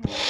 Mm.